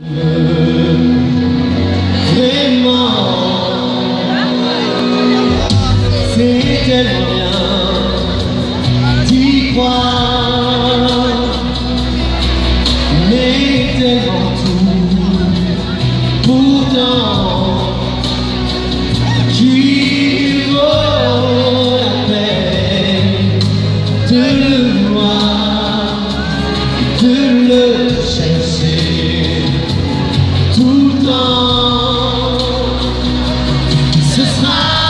Le vraiment C'était bien. Tu crois, mais tellement tout, pourtant tu vas la paix te smile.